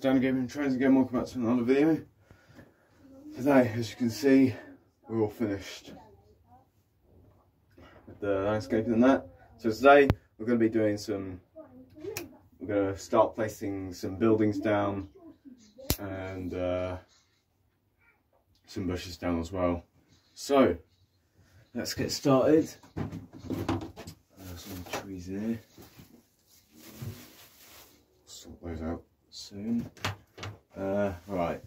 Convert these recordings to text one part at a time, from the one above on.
DanTheGamer And Trains again, welcome back to another video. Today, as you can see, we're all finished with the landscaping and that. So today, we're going to be doing some, we're going to start placing some buildings down and uh, some bushes down as well. So, let's get started. There's some trees in here. Sort those out soon. Uh, right.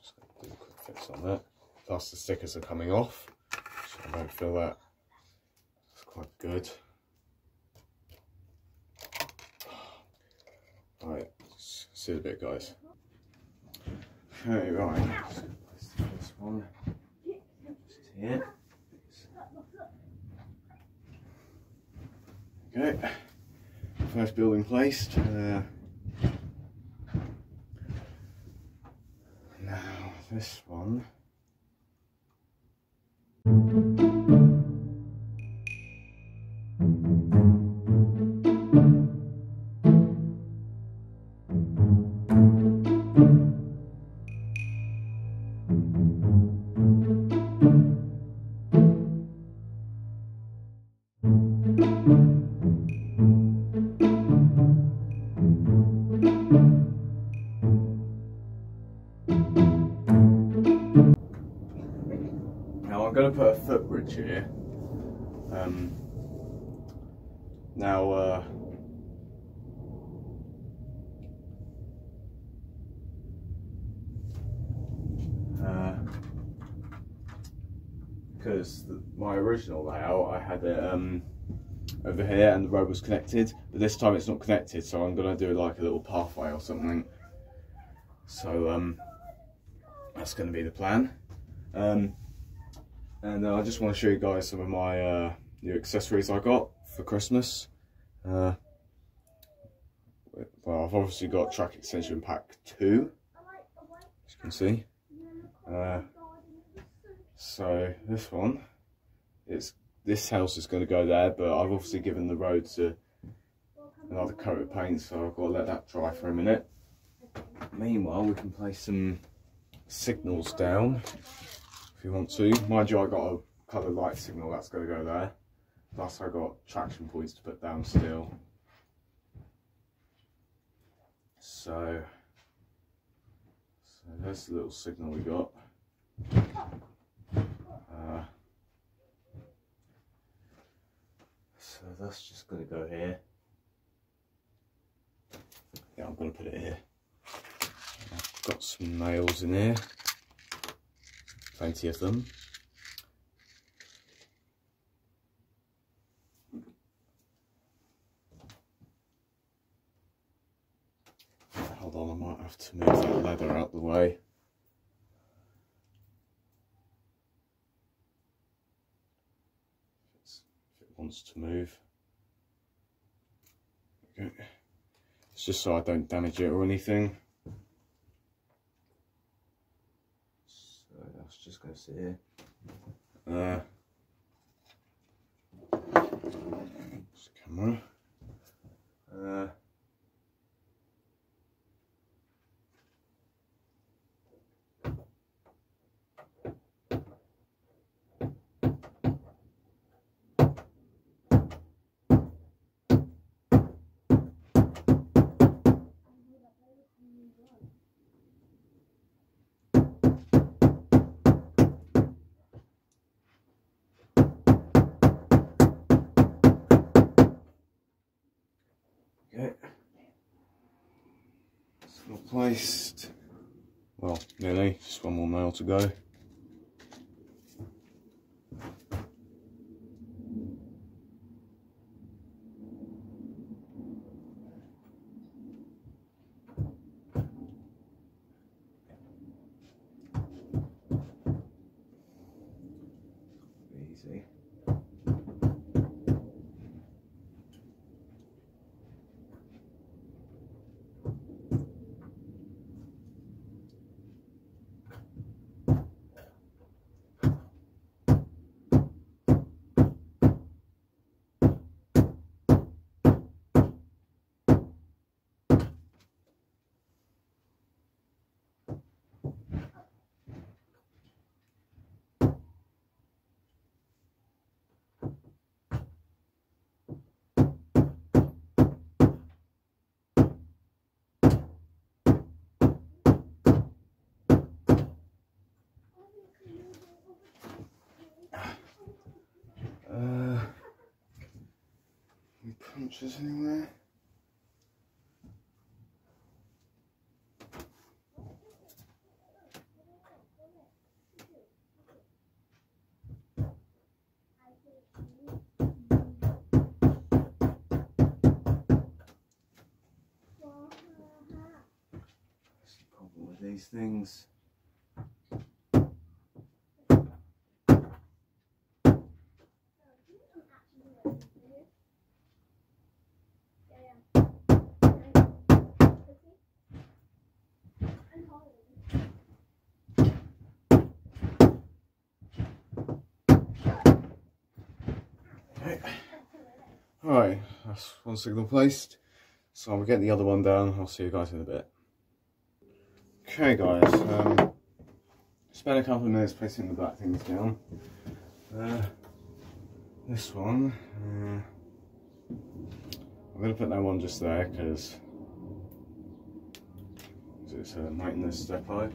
Just do a quick fix on that. Plus the stickers are coming off, so I don't feel that. It's quite good. Right, see you a bit, guys. Okay, right. This one. Just here. Okay, first building placed. Uh, now this one. Going to put a footbridge here. Um, now, uh, uh, because my original layout I had it um, over here and the road was connected, but this time it's not connected, so I'm going to do like a little pathway or something. So um, that's going to be the plan. Um, and uh, I just want to show you guys some of my uh, new accessories I got for Christmas. Uh, well, I've obviously got track extension pack 2, as you can see. Uh, so this one, it's this house is going to go there, but I've obviously given the road to another coat of paint, so I've got to let that dry for a minute. Meanwhile, we can place some signals down if you want to. Mind you, I got a coloured light signal that's going to go there. Plus, I got traction points to put down still. So, so there's the little signal we got. Uh, so that's just going to go here. Yeah, I'm going to put it here. I've got some nails in here plenty of them. Hold on, I might have to move that leather out the way. If, it wants to move. Okay. It's just so I don't damage it or anything. was just going to say. Uh, camera. Uh, Okay. It's all placed. Well, nearly. Just one more nail to go. That's the problem with these things. Right, that's one signal placed. So I'm getting the other one down. I'll see you guys in a bit. Okay guys, um, spent a couple of minutes placing the black things down. Uh, this one, uh, I'm going to put that one just there because it's a maintenance depot.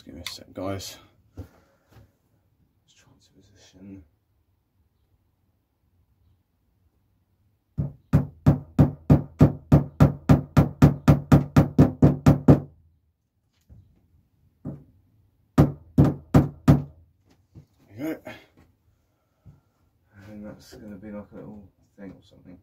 Just give me a sec, guys. Let's try to position. There you go. And that's going to be like a little thing or something.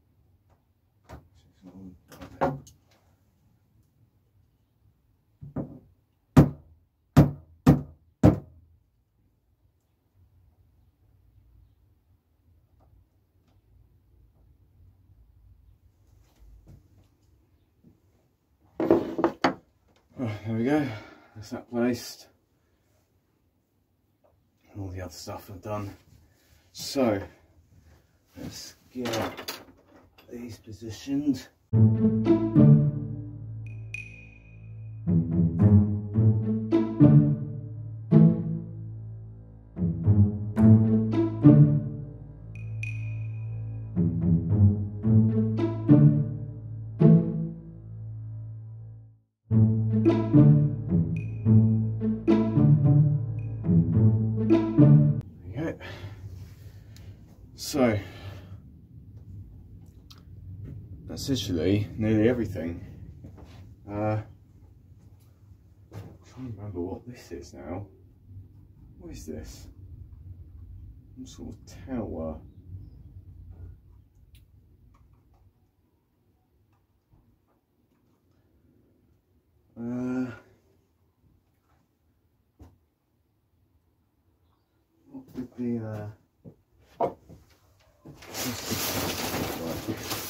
Oh, there we go. That's that placed. And all the other stuff I've done. So, let's get these positioned. Literally nearly everything. Uh, I'm trying to remember what this is now. What is this? Some sort of tower. Uh, what would be uh what's this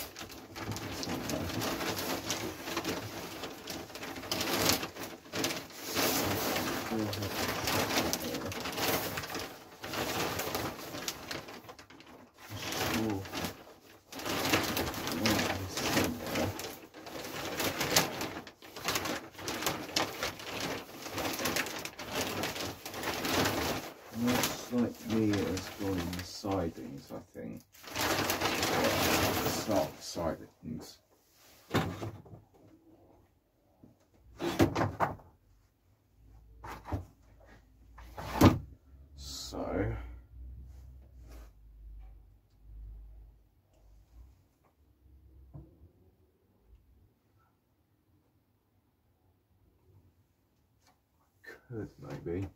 Sure. Most likely it has gone in the sidings, I think. The start of the sidings. So could maybe.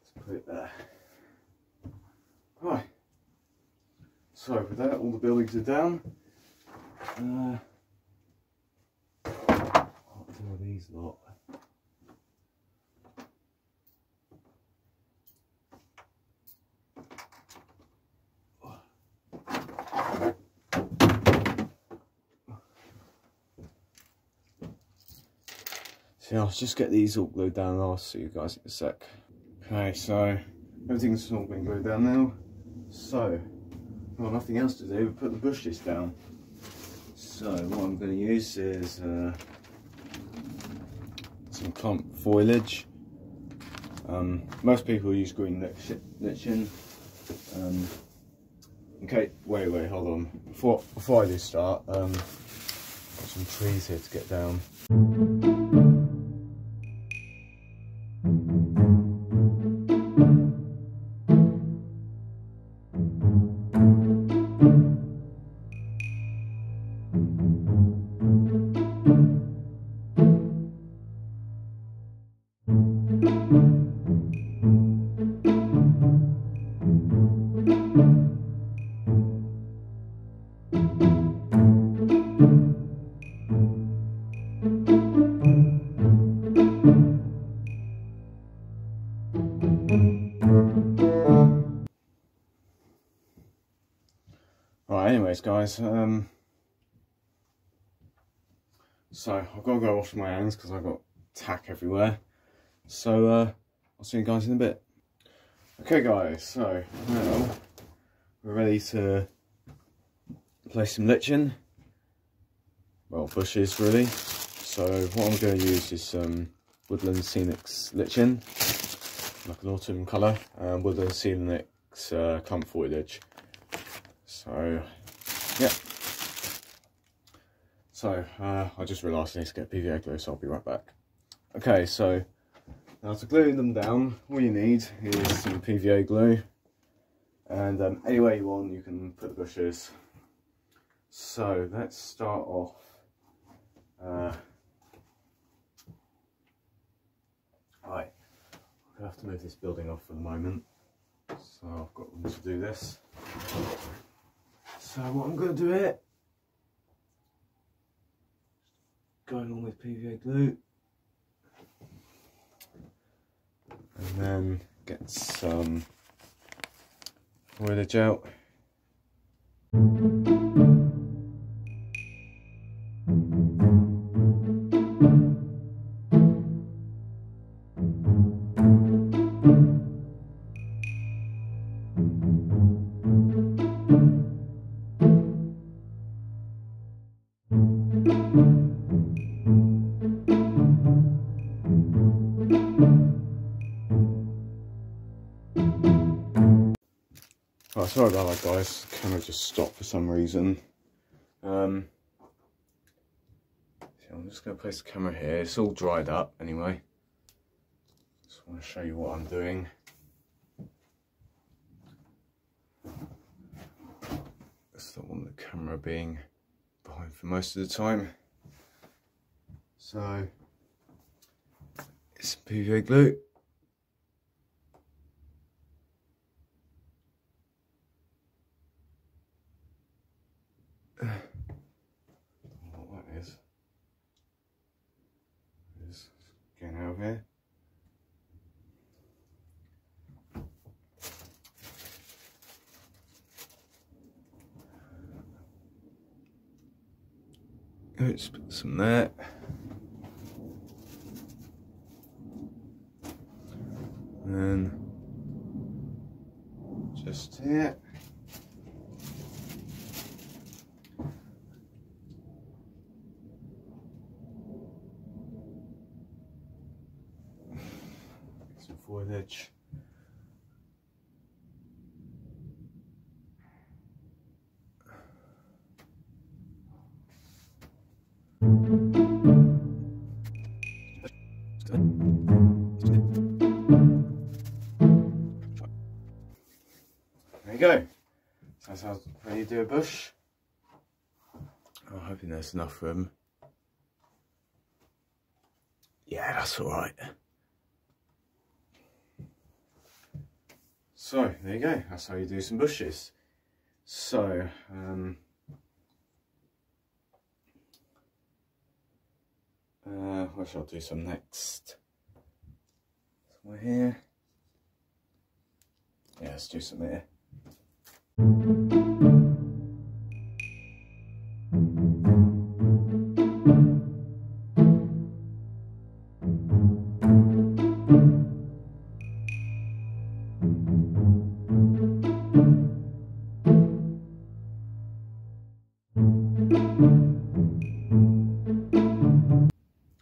Let's put it there. Right. So with that, all the buildings are down. Uh, what do these lot? So I'll just get these all glued down and I'll see you guys in a sec. Okay, so everything's all been glued down now. So, well, nothing else to do but put the bushes down. So what I'm going to use is uh, some clump foliage. Um, most people use green lichen. Um, okay, wait, wait, hold on. Before before I do start, um, got some trees here to get down. Anyways, guys, um, so I've got to go wash my hands because I've got tack everywhere. So, uh, I'll see you guys in a bit. Okay, guys, so now we're ready to place some lichen. Well, bushes, really. So, what I'm going to use is some Woodland Scenics lichen, like an autumn colour, and Woodland Scenics uh, clump foliage. So, yeah. So, uh, I just realised I need to get PVA glue, so I'll be right back. Okay, so, now to glue them down, all you need is some PVA glue. And um, anywhere you want, you can put the bushes. So, let's start off. Uh, right, I have to move this building off for the moment. So I've got room to do this. So what I'm going to do it, going on with PVA glue, and then get some foliage out. Sorry about that, guys. Camera just stopped for some reason. Um, I'm just going to place the camera here. It's all dried up anyway. Just want to show you what I'm doing. Just don't want the camera being behind for most of the time. So, it's PVA glue. what that is. Is getting out of here. Let's put some there. And just here. Go. So that's how you do a bush. I'm hoping there's enough room. Yeah, that's all right. So there you go, that's how you do some bushes. So, um, uh, what shall I do some next? Somewhere here. Yeah, let's do some here.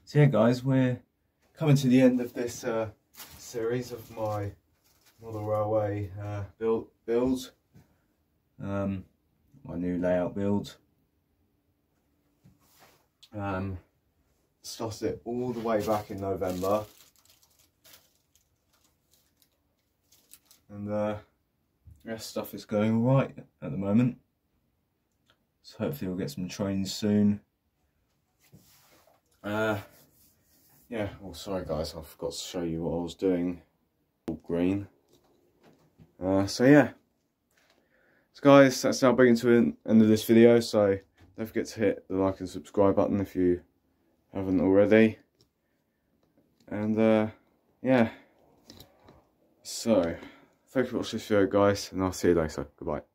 So yeah guys, we're coming to the end of this uh, series of my model railway uh, build builds. Um, my new layout build. Um, started it all the way back in November. And uh, rest stuff is going right at the moment. So hopefully we'll get some trains soon. Uh, yeah, oh sorry guys, I forgot to show you what I was doing. All green. Uh, so yeah. Guys, that's now bringing to an end of this video, so don't forget to hit the like and subscribe button if you haven't already. And uh, yeah. So, thank you for watching this video guys, and I'll see you later. Goodbye.